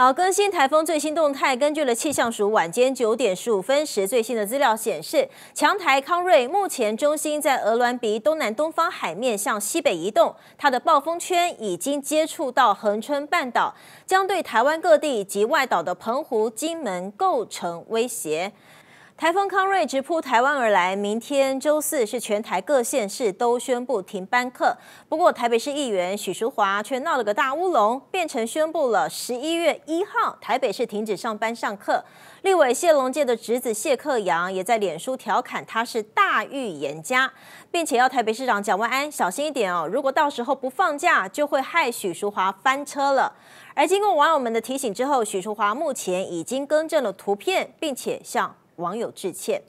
好，更新台风最新动态。根据了气象署晚间九点十五分时最新的资料显示，强台康瑞目前中心在鹅銮鼻东南东方海面向西北移动，它的暴风圈已经接触到恒春半岛，将对台湾各地及外岛的澎湖、金门构成威胁。台风康瑞直扑台湾而来，明天周四是全台各县市都宣布停班课。不过台北市议员许淑华却闹了个大乌龙，变成宣布了十一月一号台北市停止上班上课。立委谢龙介的侄子谢克阳也在脸书调侃他是大预言家，并且要台北市长蒋万安小心一点哦，如果到时候不放假，就会害许淑华翻车了。而经过网友们的提醒之后，许淑华目前已经更正了图片，并且向。网友致歉。